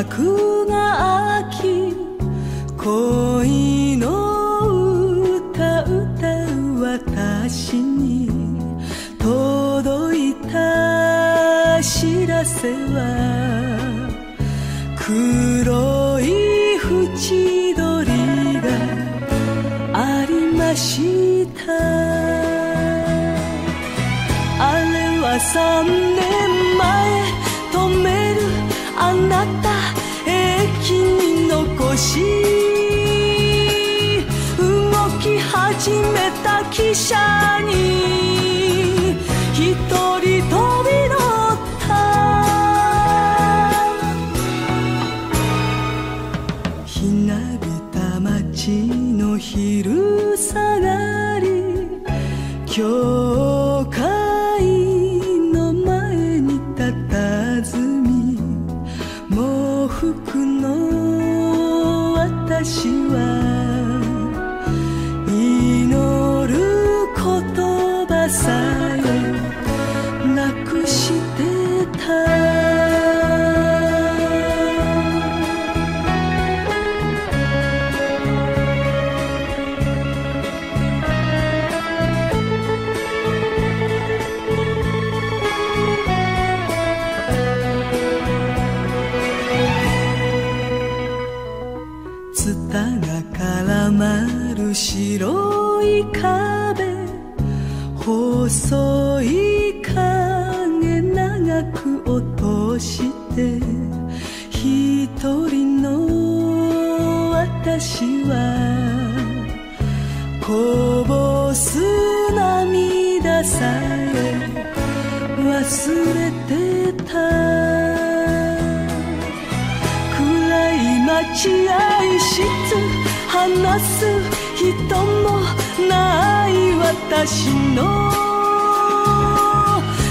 幕が開き恋の歌歌う私に届いた知らせは黒い縁取りがありました。あれは想你試合室話す人もない私の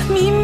耳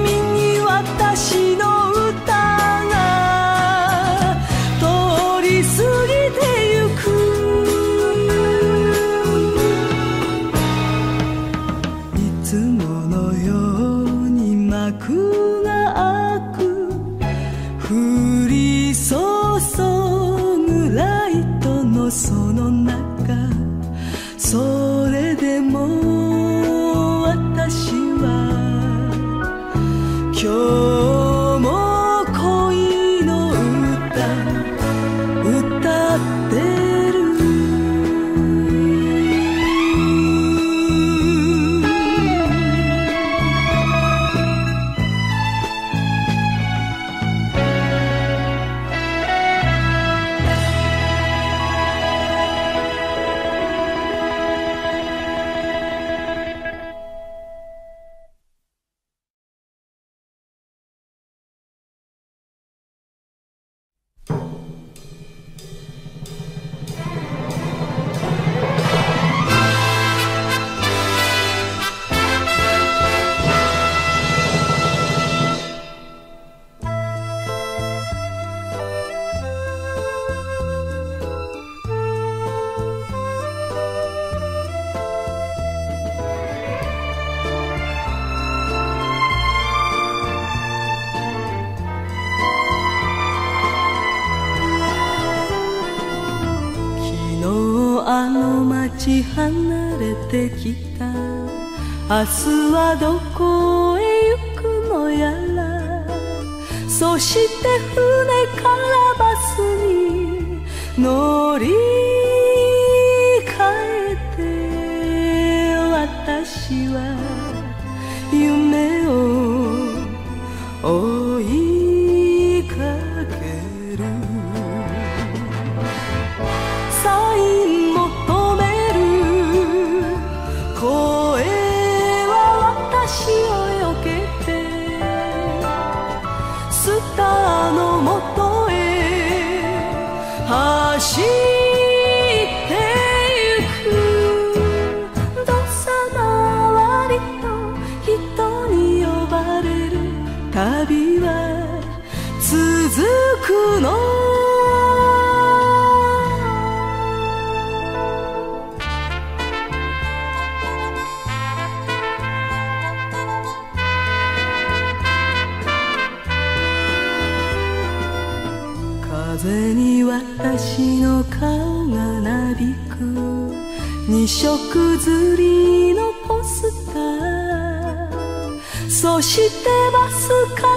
スから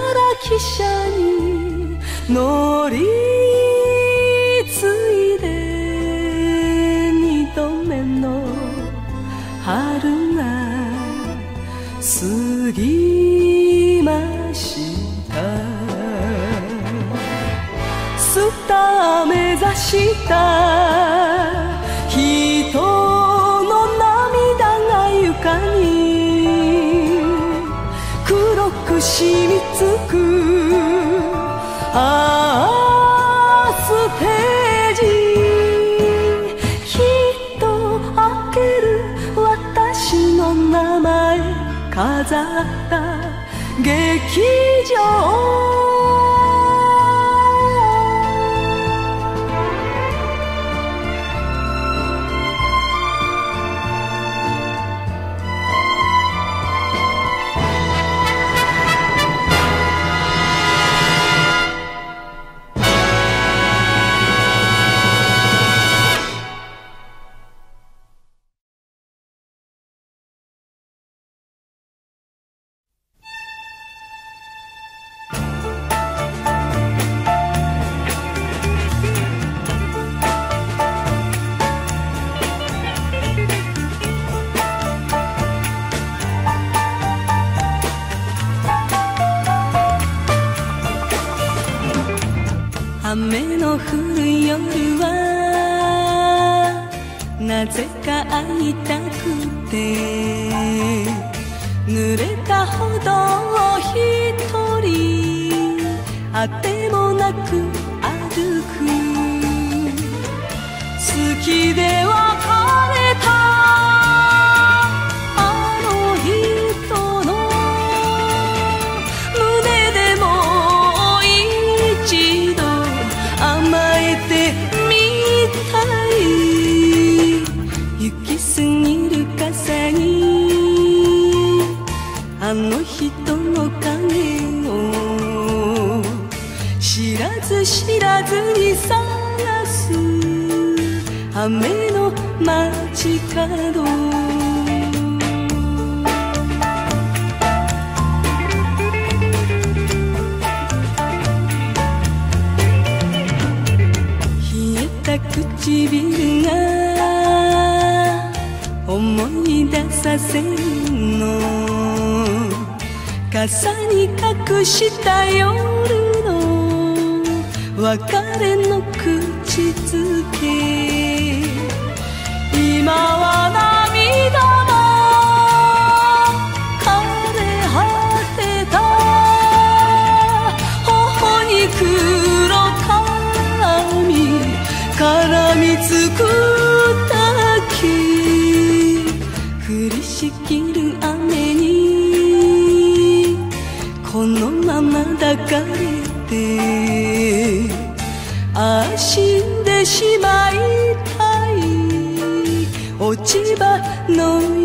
汽車に乗り継いで二度目の春が過ぎました。スター目指した Khi. 雨の降る夜はなぜか会いたくて。濡れたほど一人。あてもなく歩く。好きではの人の影を知らず知らずに探す雨の街角。冷えた唇が思い出させるの。傘に隠した夜の別れの口づけ。今は涙も枯れ果てた。頬に黒髪絡みつく抱かれてああ死んでしまいたい。落ち葉の上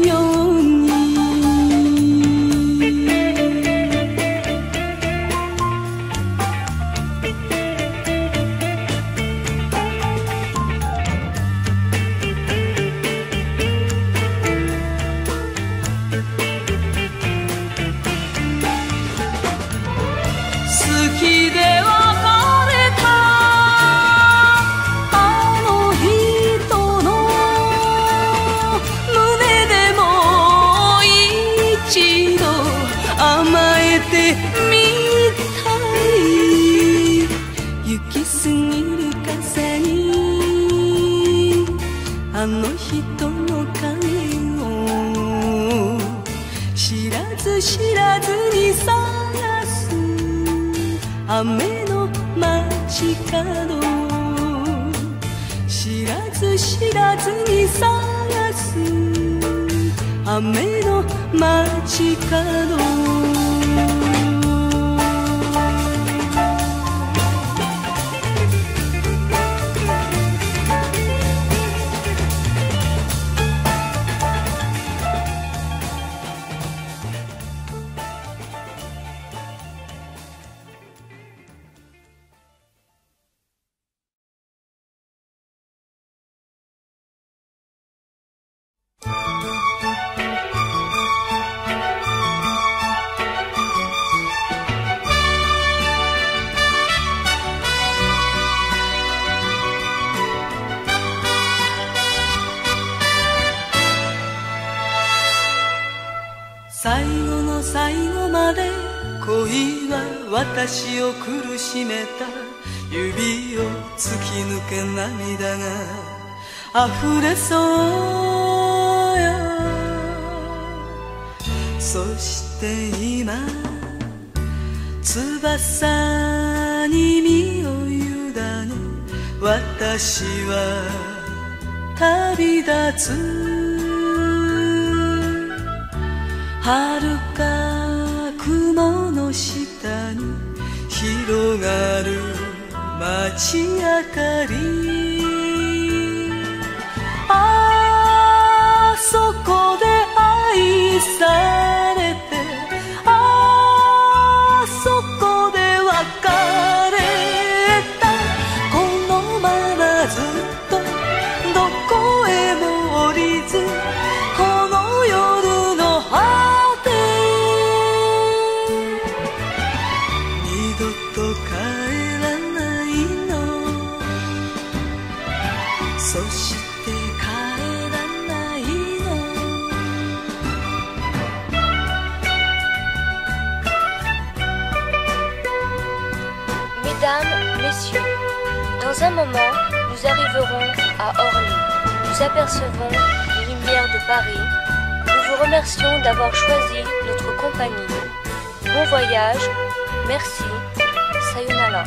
街しめた指を突き抜け涙が溢れそうよそして今翼に身を委ね私は旅立つ。遥か雲の下に広がる街明かり。あそこで愛され moment, nous arriverons à Orly. Nous apercevons les lumières de Paris. Nous vous remercions d'avoir choisi notre compagnie. Bon voyage, merci, sayonara.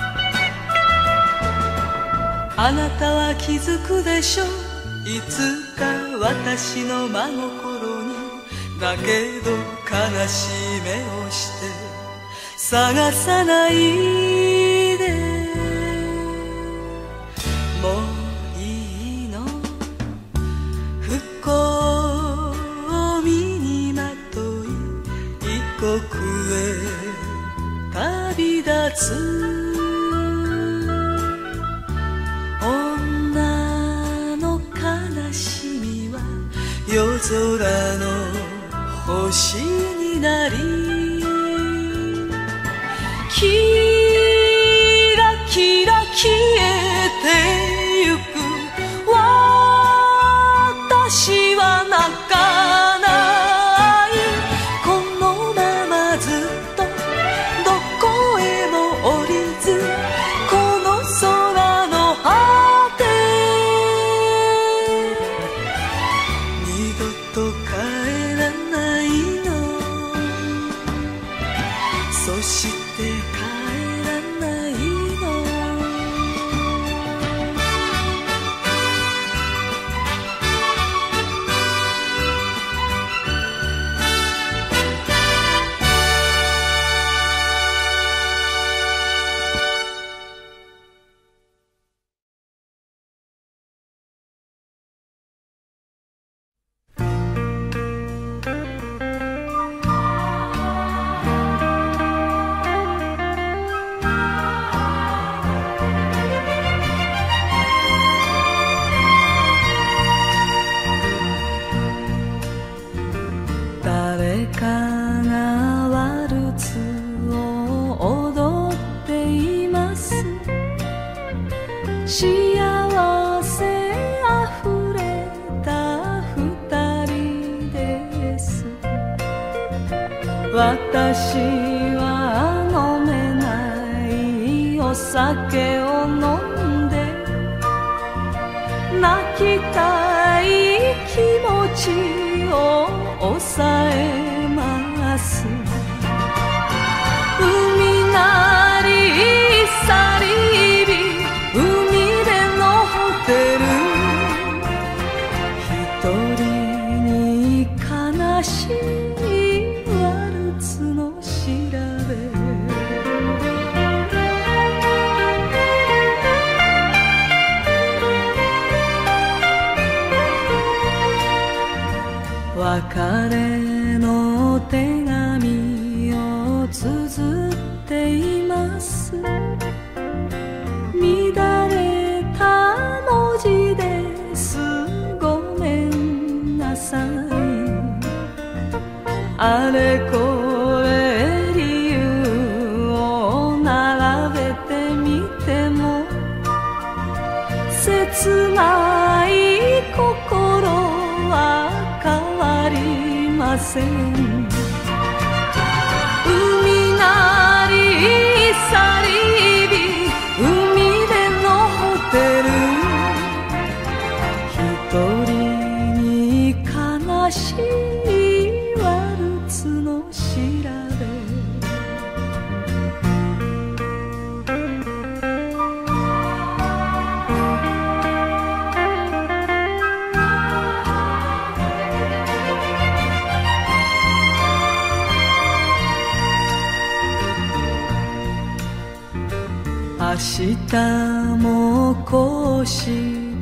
こうし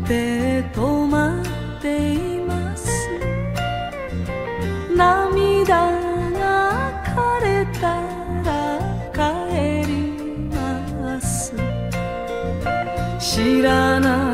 て止まっています。涙が枯れたら帰ります。知らない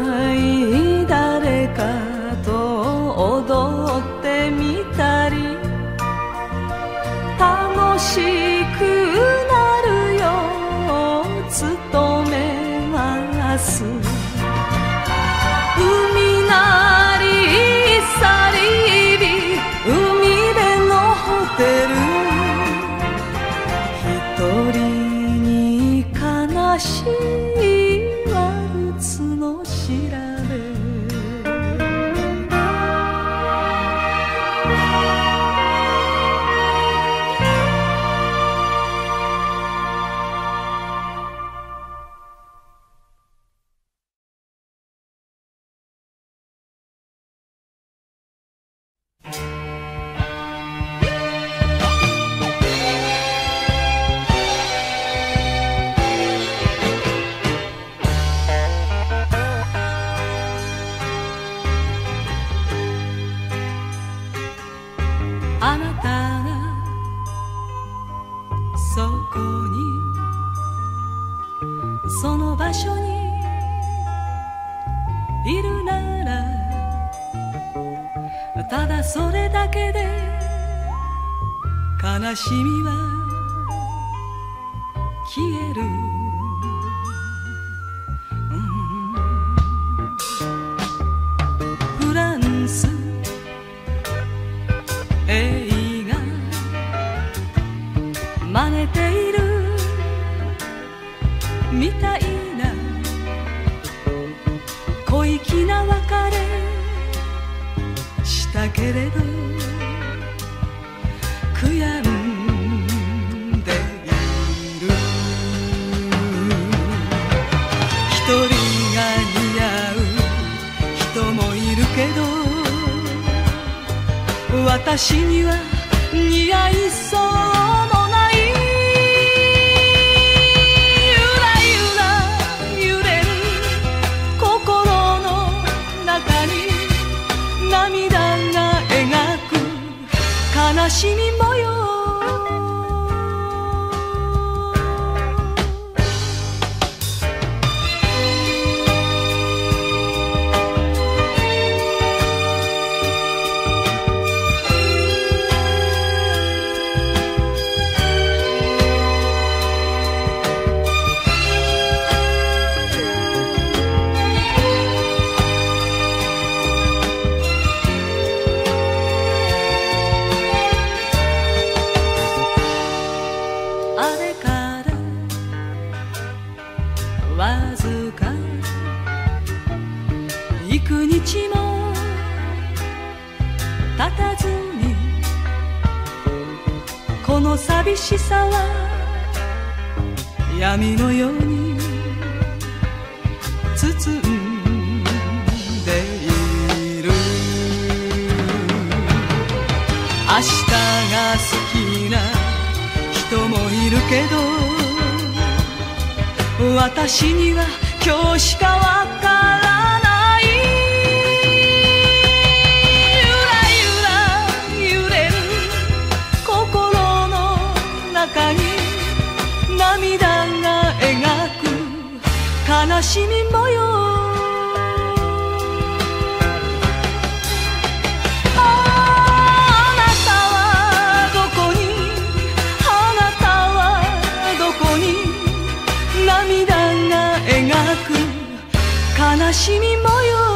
私には似合いそうもないゆらゆら揺れる心の中に涙が描く。悲しみも寂しさは闇のように包んでいる。明日が好きな人もいるけど私には今日しかわあなたはどこにあなたはどこに涙が描く悲しみ模様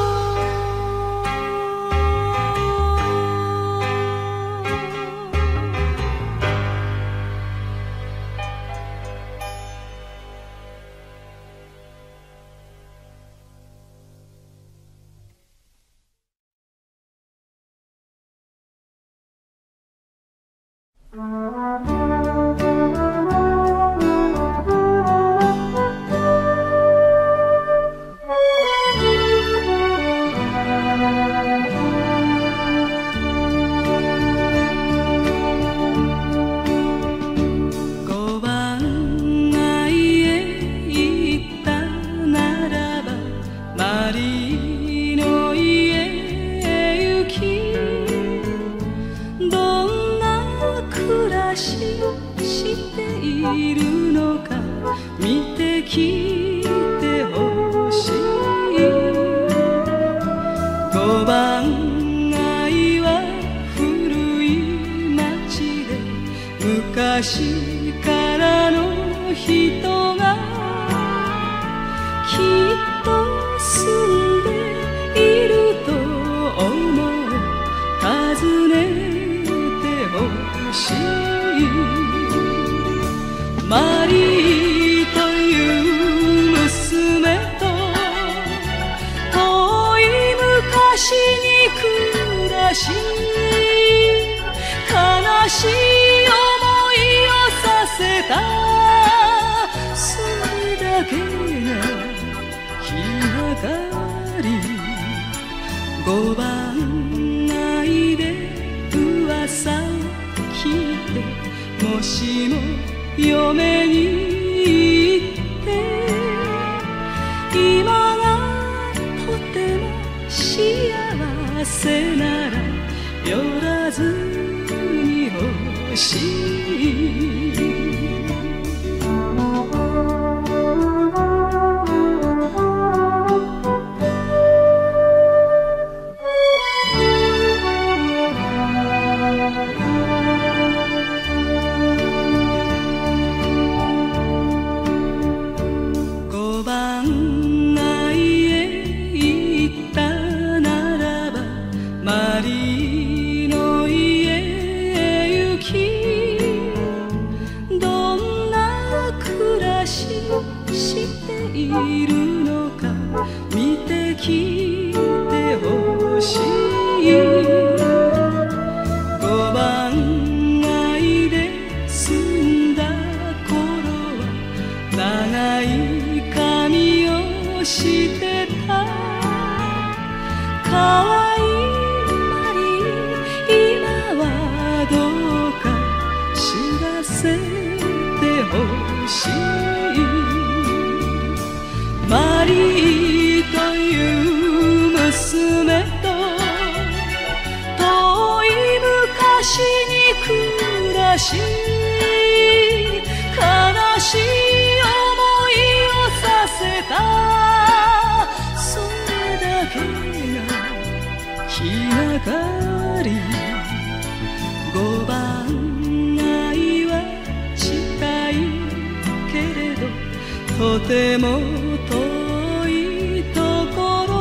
とても遠いところ。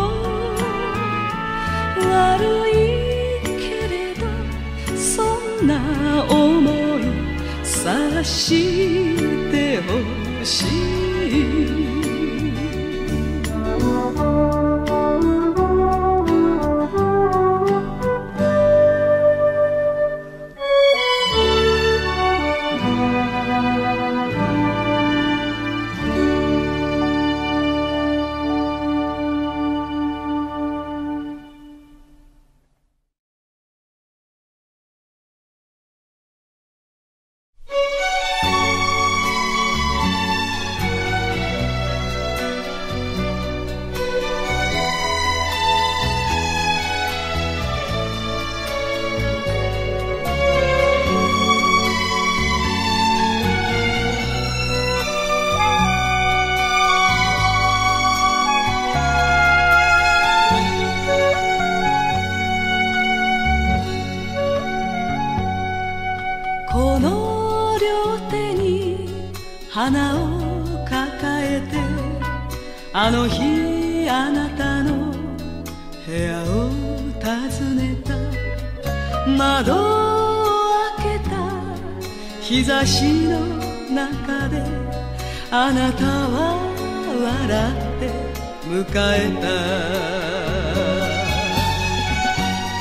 悪いけれどそんな思いさし日差しの中であなたは笑って迎えた。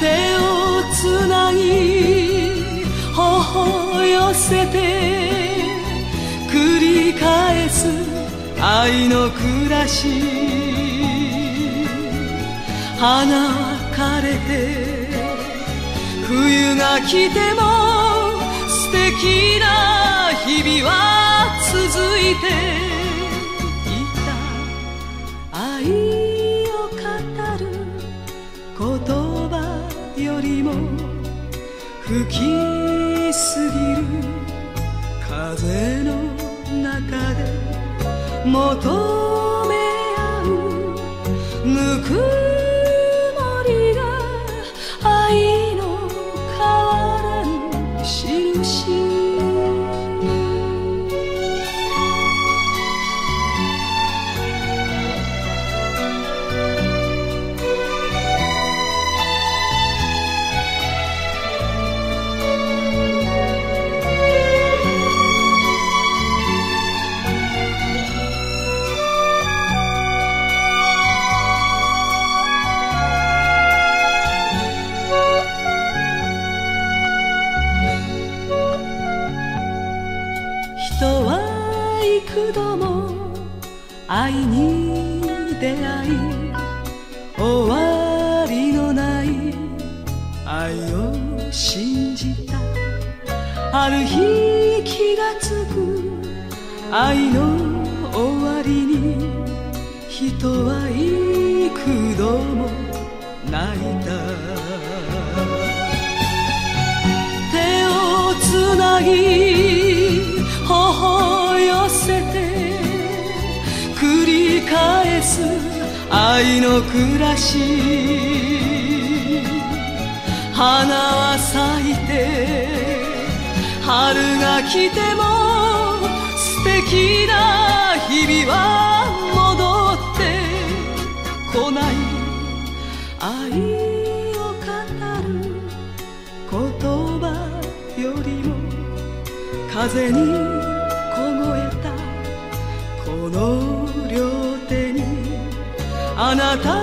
手をつなぎ頬ほ寄せて繰り返す愛の暮らし。花は枯れて冬が来ても敵な日々は続いていた愛を語る言葉よりも吹きすぎる風の中で求め合うぬく愛の終わりに人は幾度も泣いた。手をつなぎ頬寄せて繰り返す愛の暮らし。花は咲いて春が来ても敵な日々は戻ってこない愛を語る言葉よりも風に凍えたこの両手にあなた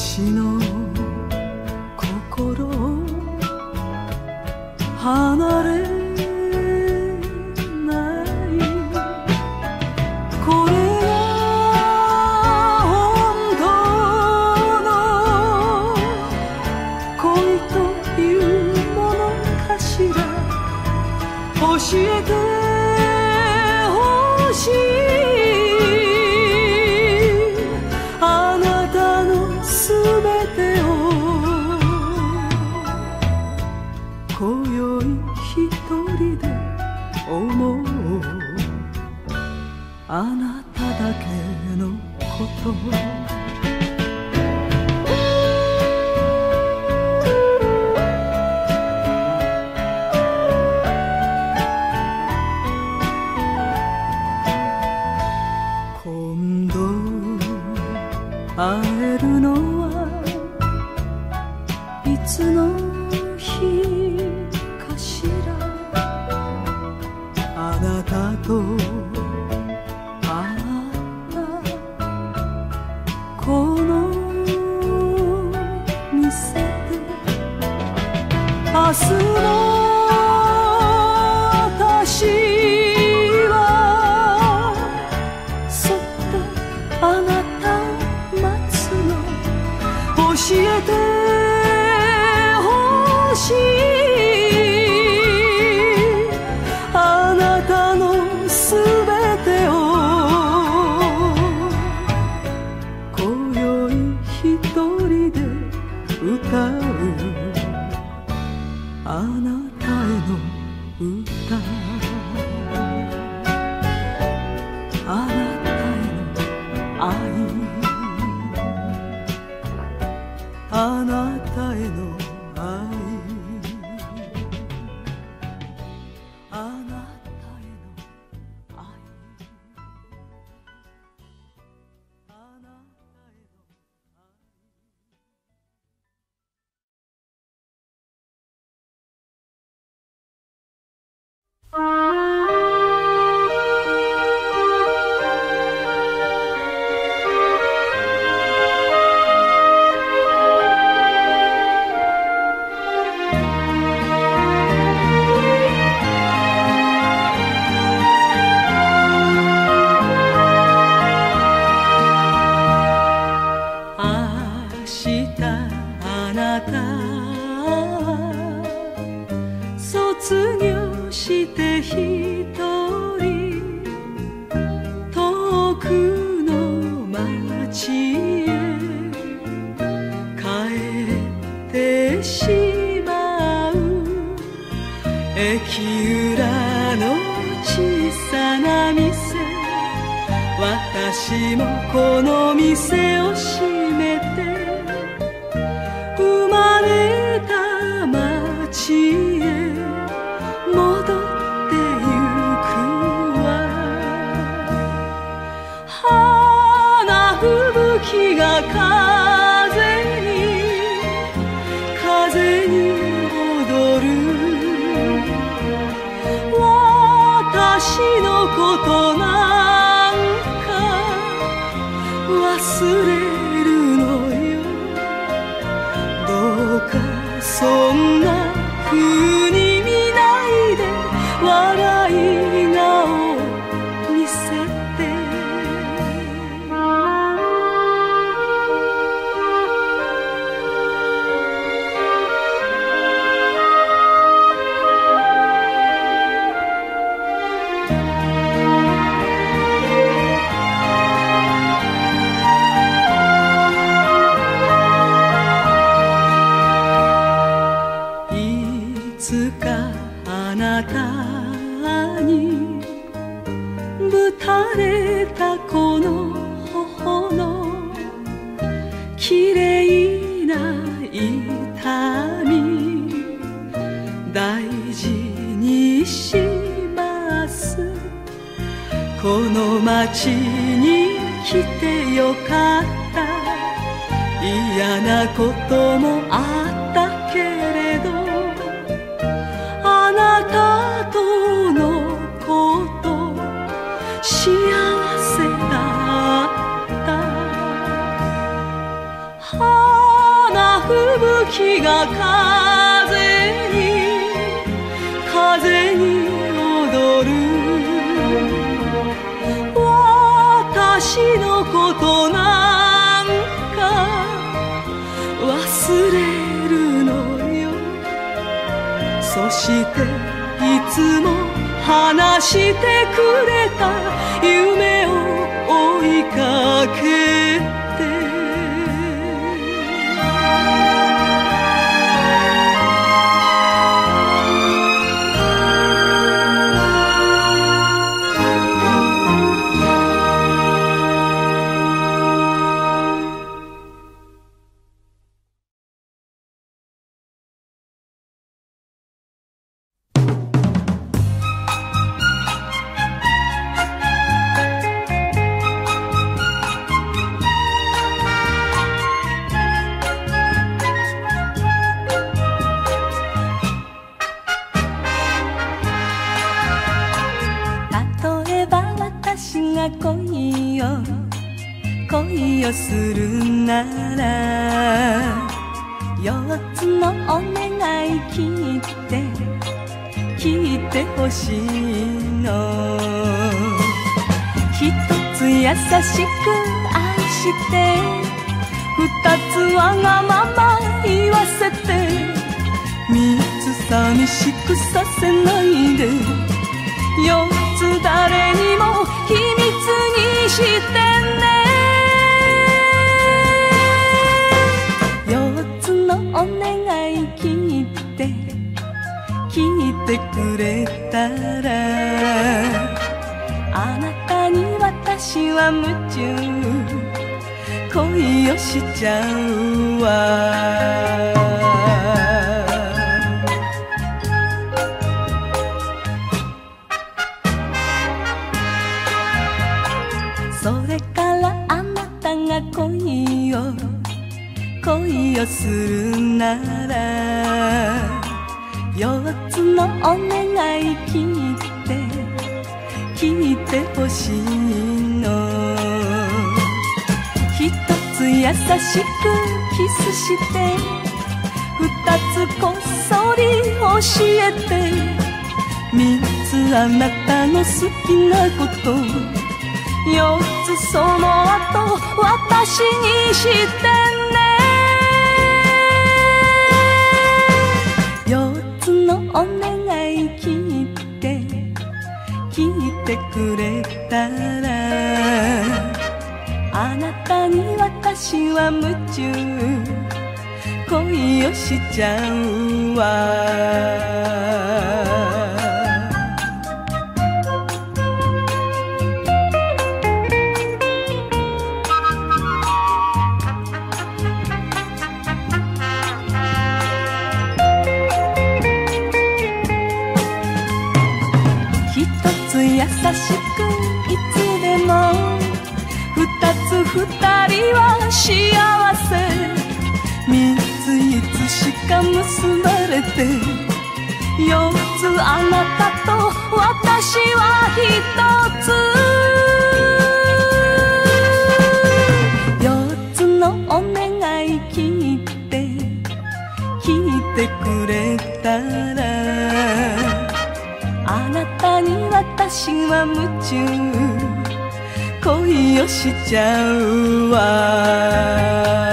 街のの街に来てよかった。嫌なこともあったけれどあなたとのこと幸せだった。花吹雪が私のことなんか忘れるのよ。そしていつも話してくれた夢を追いかけそれからあなたが恋を恋をするなら四つのお願い聞いて聞いてほしいの。一つ優しくキスして二つこっそり教えて。三つあなたの好きなこと。四つその後私にしてね。四つのお願い聞いて。聞いてくれた私は夢中恋をしちゃうわ。一つ優しく幸せ三ついつしか結ばれて四つあなたと私は一つ。四つのお願い聞いて聞いてくれたらあなたに私は夢中。恋をしちゃうわ。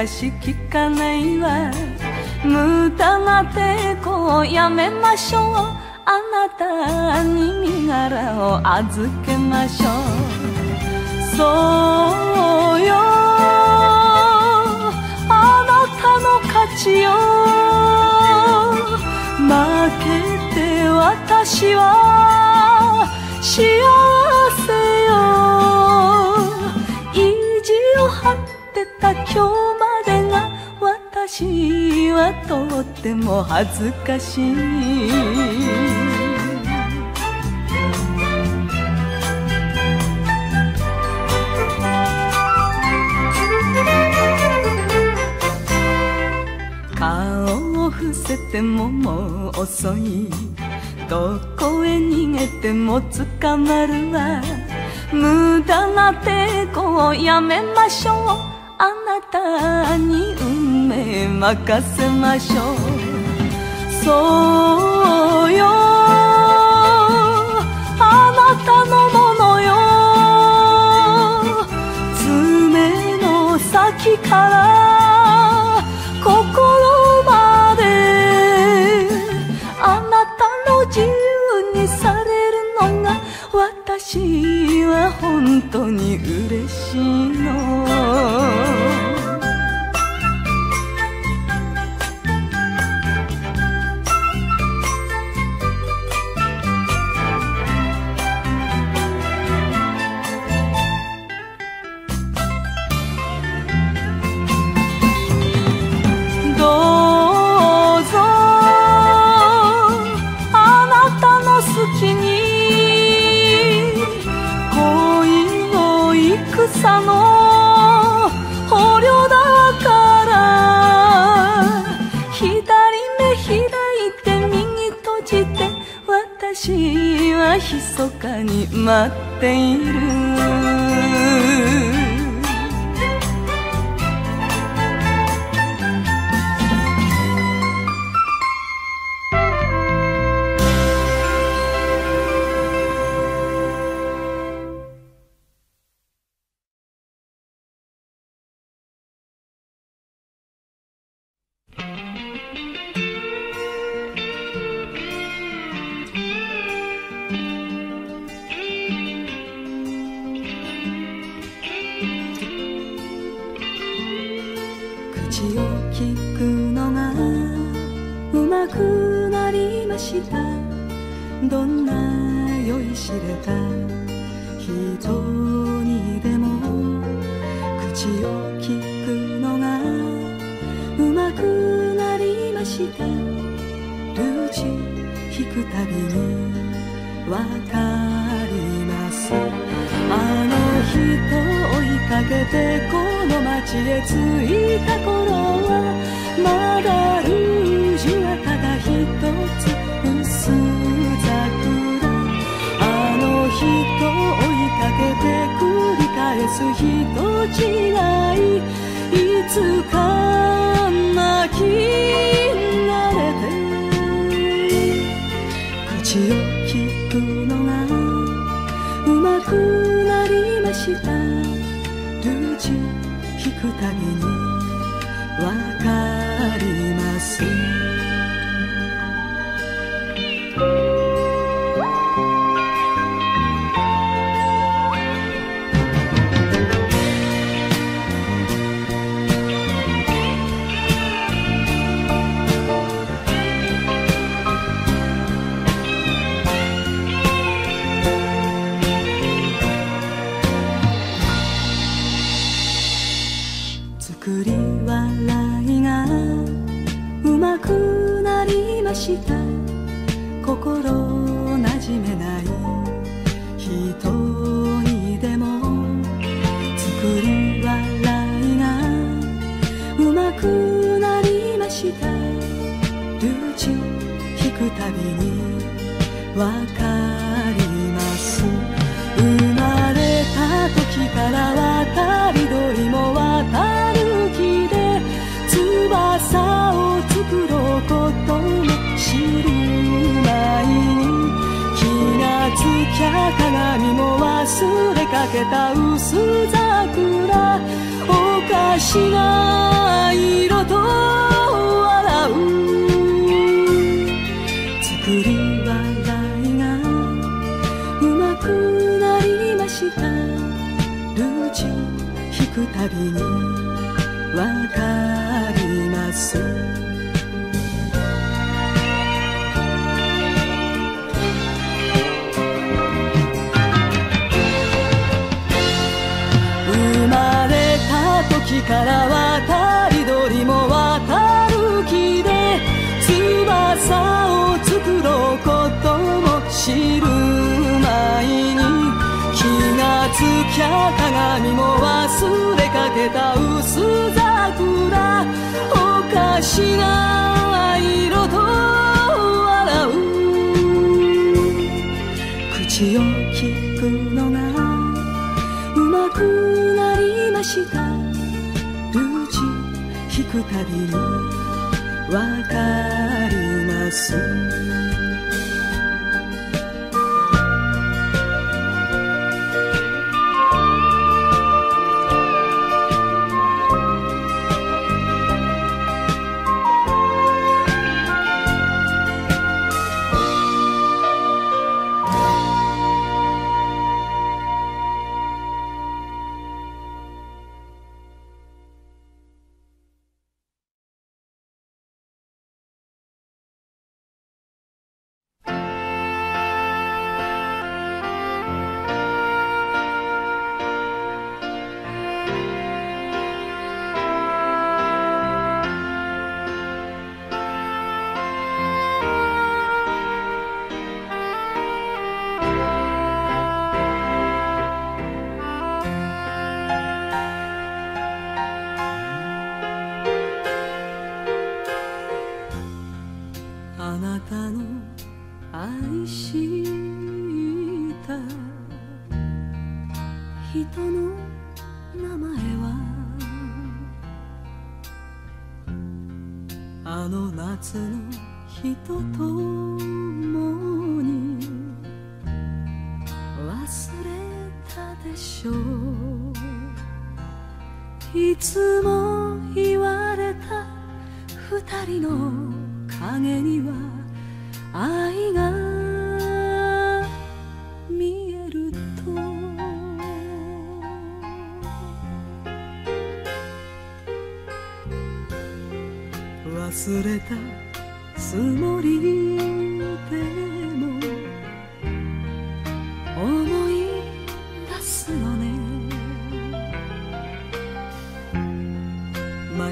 かし聞かないわ無駄な抵抗をやめましょう。あなたに身柄を預けましょうそうよ。あなたの勝ちよ負けて私は幸せよ。意地を張ってた今日。私はとっても恥ずかしい。顔を伏せてももう遅い。どこへ逃げても捕まるわ。無駄な抵抗をやめましょう。あなたに運命任せましょう。そうよ。あなたのものよ。爪の先から。心まで。あなたの自由にされるのが私は本当に嬉しい。密かに待っているへ着いた頃はまだルージュはただ一つ薄桜あの人を追いかけて繰り返す人違いいつか泣き慣れて口を聞くのがうまくなりました。たびにたびにわかります。生まれた時から渡り鳥も渡る木で翼を作ろうことも知る前に気がつきゃ鏡も忘れかけた薄桜。おかしな色と笑う。り笑いがうまくなりました。ルージュ弾くたびにわかります。生まれた時から渡ゃ鏡も忘れかけた薄桜おかしな色と笑う。口を聞くのがうまくなりました。ルージュ弾くたびにわかります。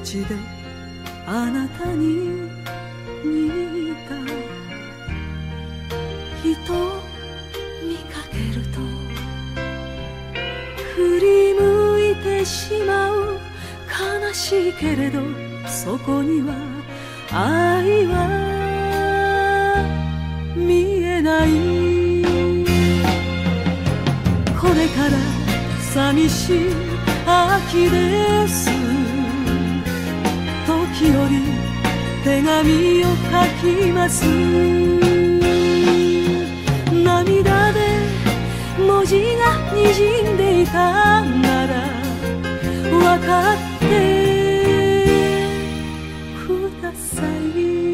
街であなたに似た。人見かけると振り向いてしまう。悲しいけれどそこには愛は見えない。これから寂しい秋です。手紙を書きます。涙で文字がにじんでいたなら分かってください。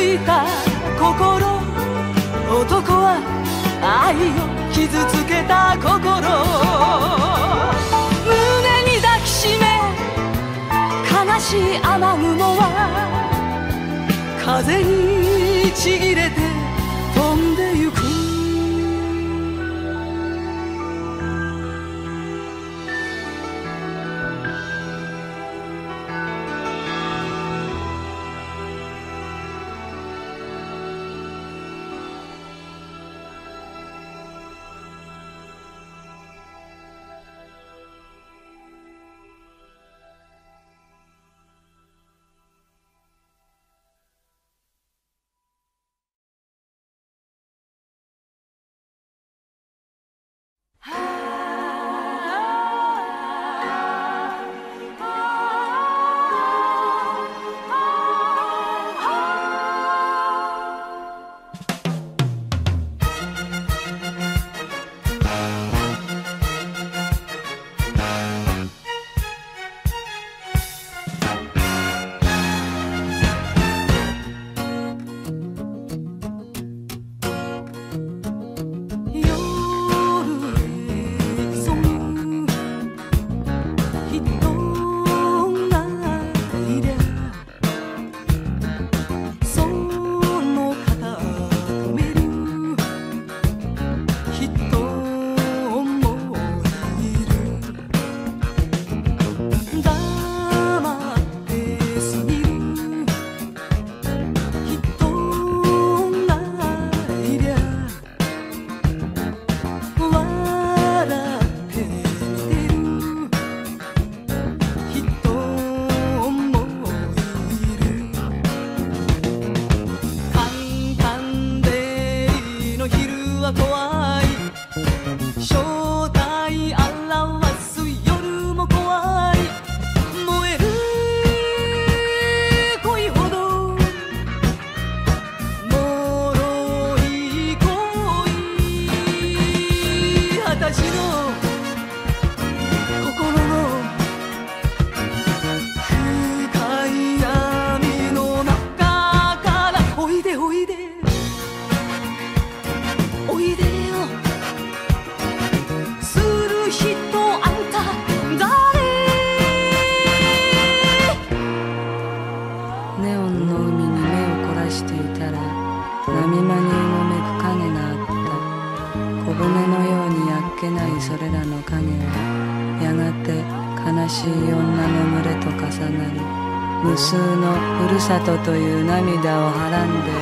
いた心男は愛を傷つけた心。胸に抱きしめ悲しい雨雲は風にちぎれてという涙をはらんで。